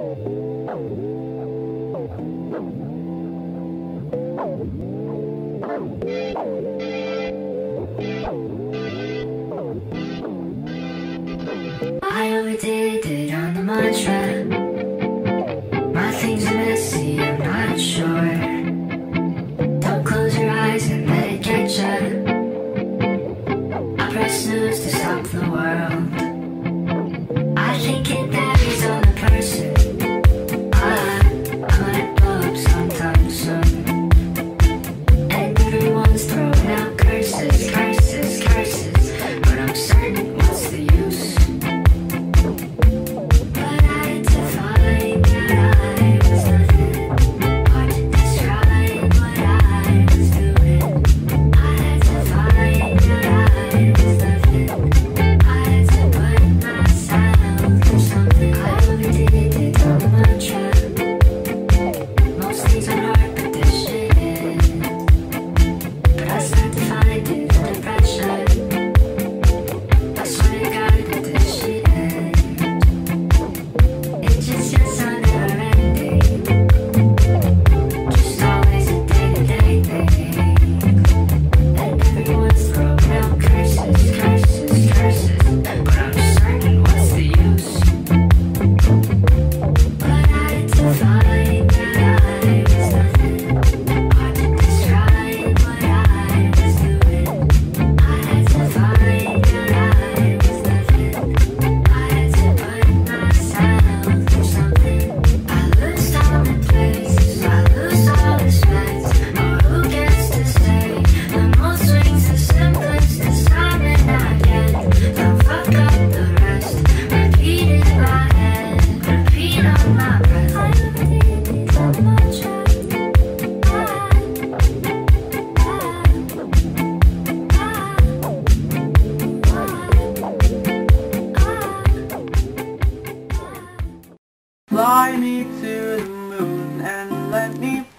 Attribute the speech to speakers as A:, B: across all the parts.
A: I overdid it on the mantra. My things are messy.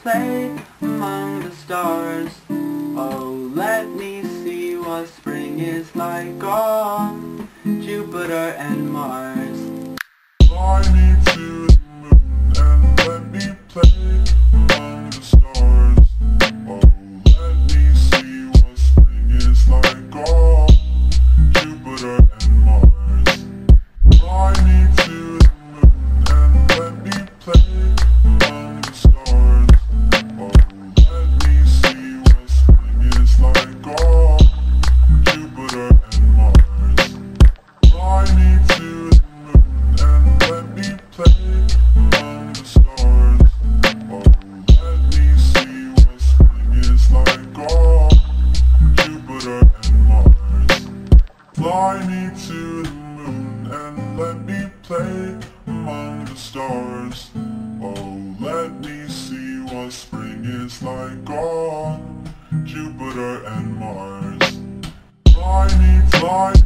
B: play among the stars. me
C: to the moon and let me play among the stars. Oh, let me see what spring is like on Jupiter and Mars. Fly me, fly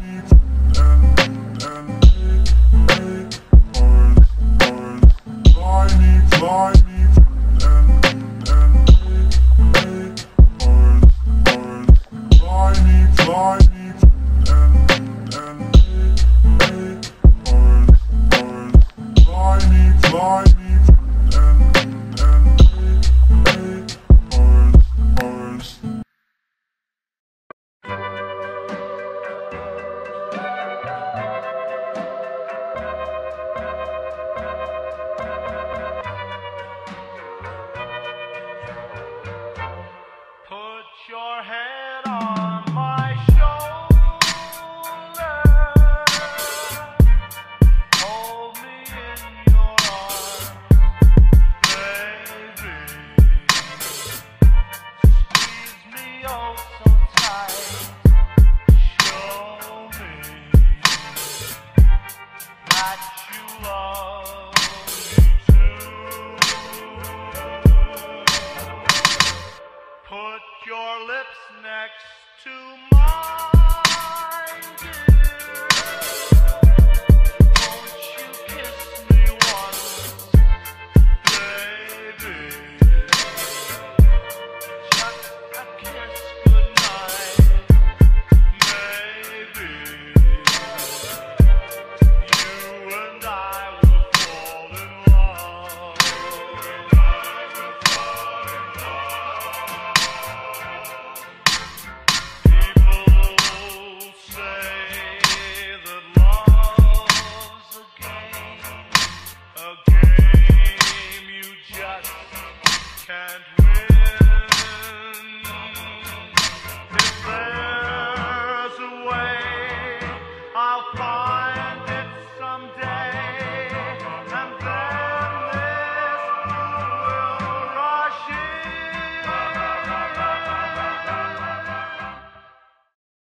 C: Put your lips next to mine. can't